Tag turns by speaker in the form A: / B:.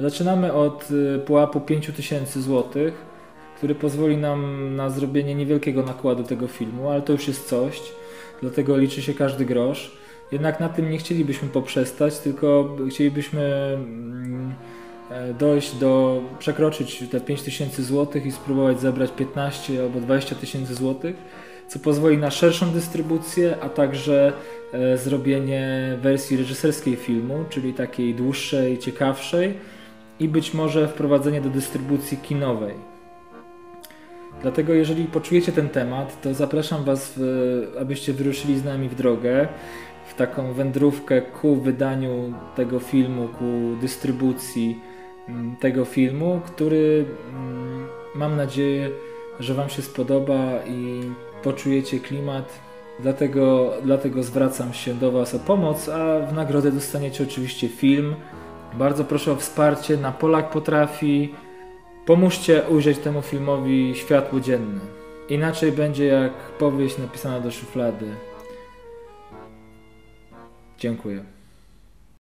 A: Zaczynamy od y, pułapu 5000 zł, który pozwoli nam na zrobienie niewielkiego nakładu tego filmu, ale to już jest coś, dlatego liczy się każdy grosz. Jednak na tym nie chcielibyśmy poprzestać, tylko chcielibyśmy mm, e, dojść do, przekroczyć te 5000 zł i spróbować zebrać 15 albo 20 tysięcy złotych, co pozwoli na szerszą dystrybucję, a także e, zrobienie wersji reżyserskiej filmu, czyli takiej dłuższej, ciekawszej i być może wprowadzenie do dystrybucji kinowej. Dlatego jeżeli poczujecie ten temat, to zapraszam Was, w, abyście wyruszyli z nami w drogę, w taką wędrówkę ku wydaniu tego filmu, ku dystrybucji mm, tego filmu, który mm, mam nadzieję, że Wam się spodoba i poczujecie klimat. Dlatego, dlatego zwracam się do Was o pomoc, a w nagrodę dostaniecie oczywiście film. Bardzo proszę o wsparcie na Polak Potrafi. Pomóżcie ujrzeć temu filmowi światło dzienne. Inaczej będzie jak powieść napisana do szuflady. Dziękuję.